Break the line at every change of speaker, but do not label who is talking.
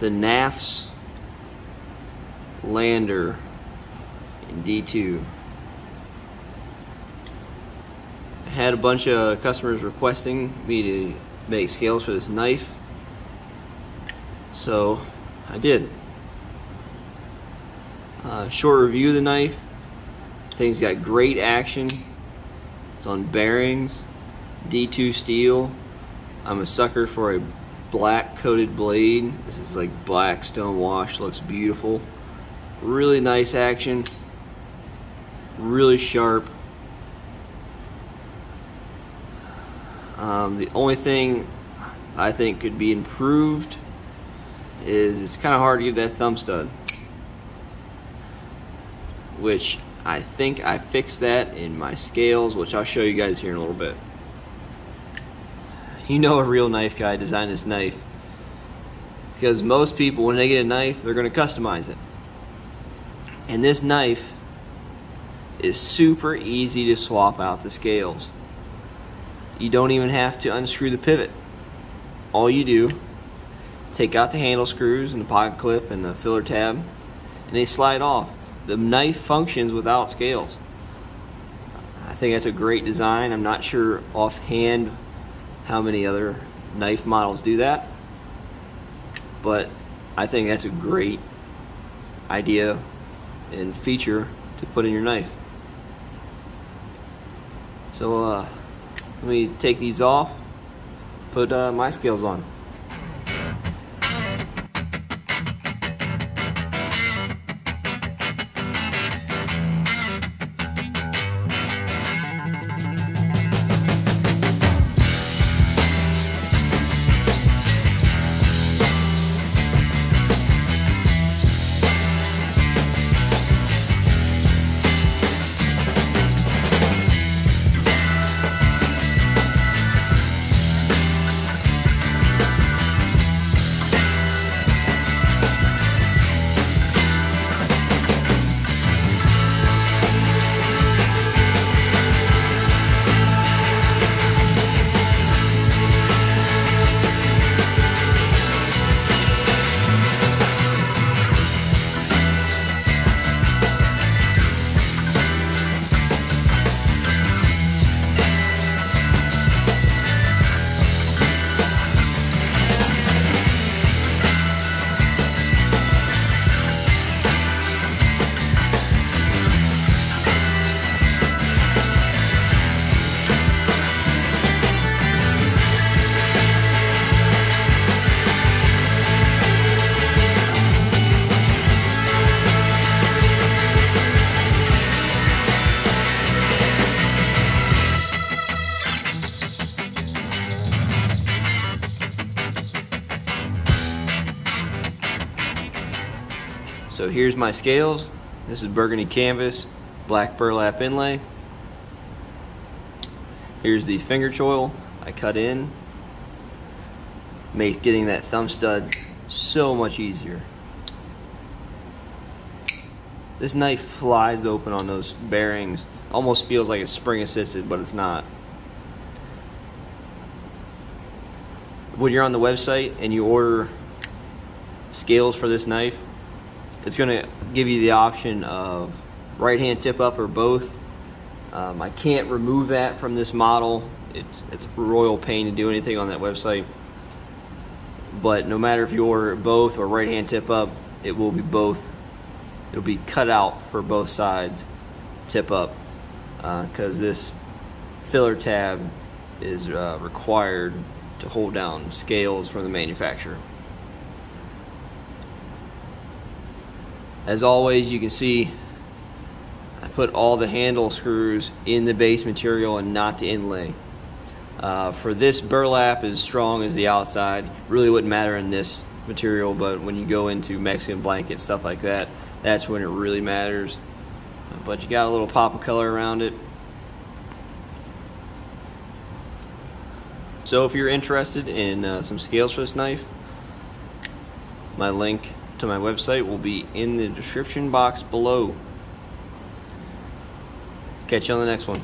the Knafs Lander in D2. I had a bunch of customers requesting me to make scales for this knife, so I did. Uh, short review of the knife. Thing's got great action. It's on bearings, D2 steel. I'm a sucker for a black coated blade. This is like black stone wash, looks beautiful. Really nice action, really sharp. Um, the only thing I think could be improved is it's kind of hard to get that thumb stud which I think I fixed that in my scales which I'll show you guys here in a little bit you know a real knife guy designed this knife. Because most people when they get a knife they're going to customize it. And this knife is super easy to swap out the scales. You don't even have to unscrew the pivot. All you do is take out the handle screws and the pocket clip and the filler tab and they slide off. The knife functions without scales. I think that's a great design. I'm not sure offhand how many other knife models do that. But I think that's a great idea and feature to put in your knife. So uh, let me take these off put uh, my scales on So here's my scales. This is burgundy canvas, black burlap inlay. Here's the finger choil I cut in. Makes getting that thumb stud so much easier. This knife flies open on those bearings. Almost feels like it's spring assisted, but it's not. When you're on the website and you order scales for this knife, it's going to give you the option of right hand tip up or both. Um, I can't remove that from this model. It's, it's a royal pain to do anything on that website. But no matter if you order both or right hand tip up, it will be both. It'll be cut out for both sides tip up because uh, this filler tab is uh, required to hold down scales from the manufacturer. As always, you can see I put all the handle screws in the base material and not the inlay. Uh, for this burlap as strong as the outside, really wouldn't matter in this material, but when you go into Mexican blanket, stuff like that, that's when it really matters. But you got a little pop of color around it. So if you're interested in uh, some scales for this knife, my link to my website will be in the description box below. Catch you on the next one.